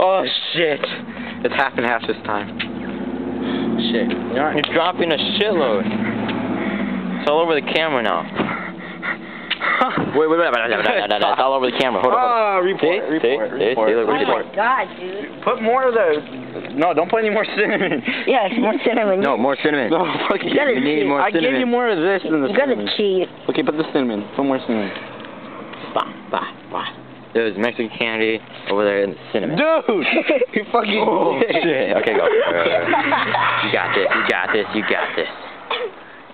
Oh shit! It's happened half this time. Shit. You're, you're dropping a shitload. It's all over the camera now. wait, wait, wait, wait, wait, wait, wait, It's all over the camera. Hold on. Ah, report, report, report. Report. Oh my god, dude. Put more of the. No, don't put any more cinnamon. yeah, it's more cinnamon. No, more cinnamon. No, fuck you. You need more cinnamon. I gave you more of this than the you cinnamon. You gotta cheat. Okay, put the cinnamon. Put more cinnamon. Bah, bah bah. There's Mexican candy over there in the cinnamon. Dude! you fucking. Oh, shit. Okay, go. You got this. You got this. You got this.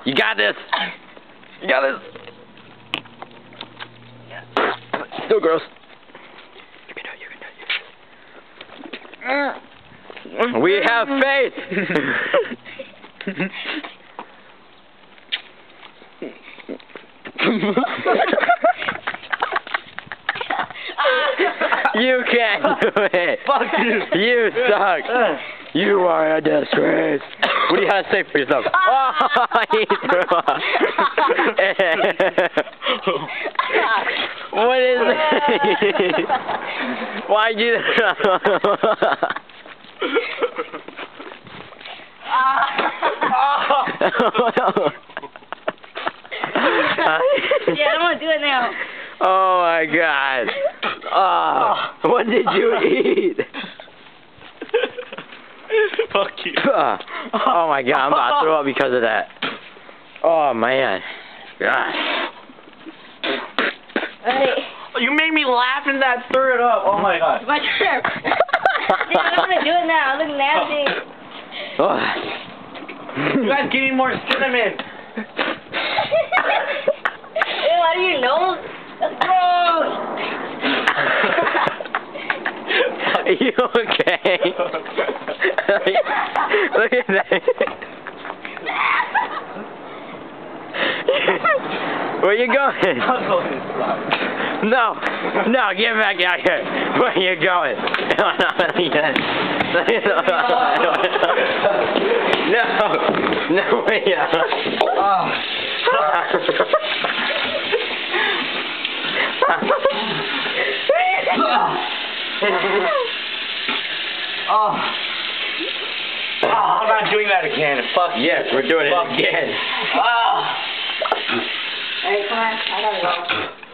You got this. You got this. Still gross. You can do it. You can do it. We have faith. you can't do it. Fuck you. You suck. Uh. You are a disgrace. What do you have to say for yourself? Oh, he threw up. what is it? Why'd you? yeah, I'm gonna do it now. Oh my god. Oh, what did you eat? Fuck you. oh my god, I'm about to throw up because of that. Oh man. God. Alright, You made me laugh and that threw it up. Oh my god. my turn. Dude, I'm gonna do it now. Look nasty. Oh. You guys give me more cinnamon. Ew, out of your nose? That's gross. Are you okay? Look at that. Where you going? No, no, get back out here. Where are you going? No, no, no, no, wait. Oh. Oh, I'm not doing that again. Fuck Yes, we're doing it Fuck. again. Ah. Alright, come on. I gotta go.